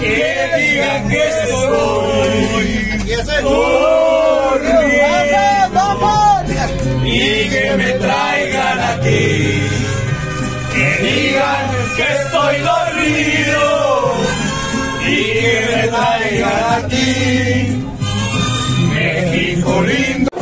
que digan que estoy corriendo y que me traigan aquí. Que digan que estoy dormido y que me traigan aquí. México lindo.